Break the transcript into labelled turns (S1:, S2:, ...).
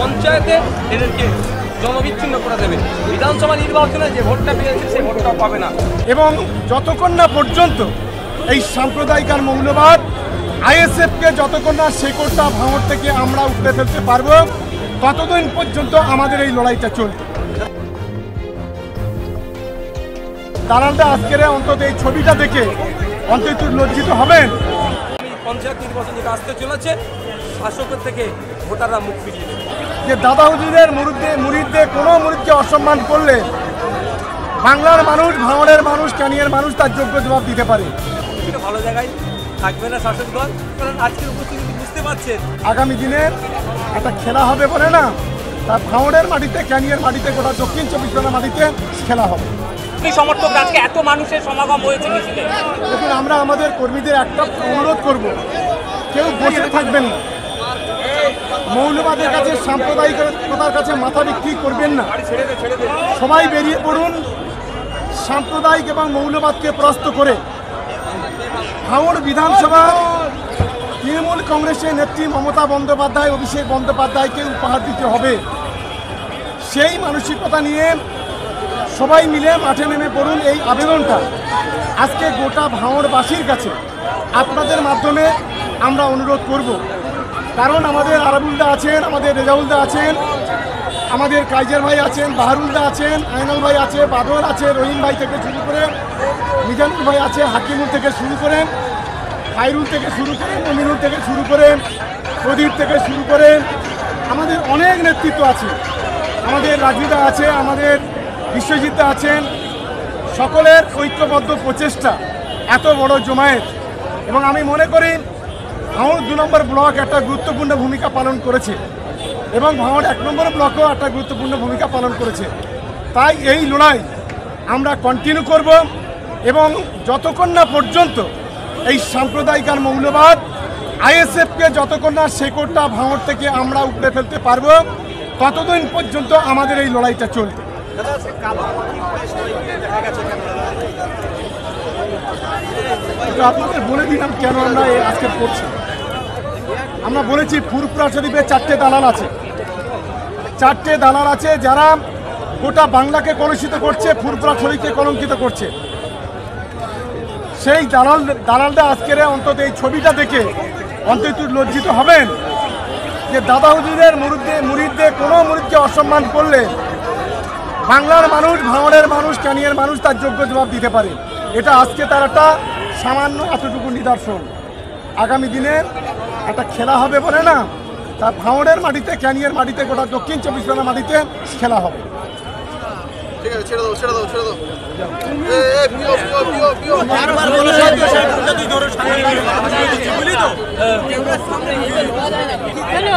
S1: পঞ্চায়েতে এদেরকে জনবিচ্ছিন্ন করে দেবে। বিধানসভা নির্বাচনে যে ভোটটা পেয়েছে সেই ভোটটা পাবে না।
S2: এবং যতক্ষণ না পর্যন্ত এই সাম্প্রদায়িক আর মৌলবাদ আইএসএফকে যতক্ষণ না শেকড়টা ভাঙর থেকে আমরা উঠতে ফেলতে পারব ততদিন পর্যন্ত আমাদের এই লড়াইটা চলবে। দালালটা আজকের অন্তত এই ছবিটা দেখে অন্তত লজ্জিত হবেন?
S1: পঞ্চায়েত নির্বাচন যেটা আসতে চলেছে শাসকের থেকে ভোটাররা মুখ ফিরিয়ে
S2: যে দাদা হুজুরের মুরিদে মুরিদদের কোনো মুরিদকে অসম্মান করলে বাংলার মানুষ ভাঙড়ের মানুষ ক্যানিয়ার মানুষ তার যোগ্য জবাব দিতে পারে।
S1: ভালো জায়গায় থাকবে না শাসক দল কারণ আজকের উপস্থিতি বুঝতে পারছেন।
S2: আগামী দিনে একটা খেলা হবে বলে না তার ভাঙড়ের মাটিতে ক্যানিয়ার মাটিতে গোটা দক্ষিণ চব্বিশ পরগনা মাটিতে খেলা হবে।
S3: সমর্থক আজকে এত মানুষের সমাগম হয়েছে
S2: দেখুন আমরা আমাদের কর্মীদের একটা অনুরোধ করব কেউ বসে থাকবেন না। মৌলবাদের কাছে, সাম্প্রদায়িকতার কাছে মাথা বিক্রি করবেন না। সবাই বেরিয়ে পড়ুন, সাম্প্রদায়িক এবং মৌলবাদকে পরাস্ত করে। ভাঙড় বিধানসভা তৃণমূল কংগ্রেসের নেত্রী মমতা বন্দ্যোপাধ্যায়, অভিষেক বন্দ্যোপাধ্যায়কে উপহার দিতে হবে। সেই মানসিকতা নিয়ে সবাই মিলে মাঠে নেমে পড়ুন এই আবেদনটা। আজকে গোটা ভাঙড়বাসীর কাছে আপনাদের মাধ্যমে আমরা অনুরোধ করব। কারণ আমাদের আরাবুলদা আছেন, আমাদের রেজাউলদা আছেন, আমাদের কাইজার ভাই আছেন, বাহারুলদা আছেন আইনাল ভাই আছে, বাদল আছে, রহিম ভাই থেকে শুরু করে মিজানুর ভাই আছে, হাকিমুল থেকে শুরু করেন খাইরুল থেকে শুরু করেন অমিনুল থেকে শুরু করেন প্রদীপ থেকে শুরু করেন আমাদের অনেক নেতৃত্ব আছে। আমাদের রাজুদা আছে, আমাদের বিশ্বজিৎদা আছেন। সকলের ঐক্যবদ্ধ প্রচেষ্টা এত বড় জমায়েত। এবং আমি মনে করি ভাঙড় দু নম্বর ব্লক একটা গুরুত্বপূর্ণ ভূমিকা পালন করেছে এবং ভাঙড় এক নম্বর ব্লকও একটা গুরুত্বপূর্ণ ভূমিকা পালন করেছে। তাই এই লড়াই আমরা কন্টিনিউ করব এবং যতক্ষণ না পর্যন্ত এই সাম্প্রদায়িক আর মৌলবাদ আইএসএফকে যতক্ষণ না শেকড়টা ভাঙড় থেকে আমরা উপড়ে ফেলতে পারব, ততদিন পর্যন্ত আমাদের এই লড়াইটা চলবে। আপনাদের বলে দিলাম কেন আমরা আজকে করছি আমরা বলেছি ফুরপুরা শরীফে চারটে দালাল আছে। চারটে দালাল আছে যারা গোটা বাংলাকে কলুষিত করছে ফুরপুরা শরীফকে কলঙ্কিত করছে। সেই দালাল দালালটা আজকের অন্তত এই ছবিটা দেখে অন্তত লজ্জিত হবেন যে দাদা হুজুরের মুরিদে মুরিদদের কোনো মুরিদকে অসম্মান করলে বাংলার মানুষ ভাঙড়ের মানুষ, ক্যানিয়ার মানুষ তার যোগ্য জবাব দিতে পারে। এটা আজকে তার একটা সামান্য এতটুকু নিদর্শন। আগামী দিনে একটা খেলা হবে বলে না তার ভাঙড়ের মাটিতে ক্যানিয়ার মাটিতে গোটা দক্ষিণ চব্বিশ পরগনা মাটিতে খেলা হবে।
S4: ঠিক আছে ছেড়ে দাও ছেড়ে দাও ছেড়ে দাও। এ এ পিও পিও পিও পিও।
S5: হ্যালো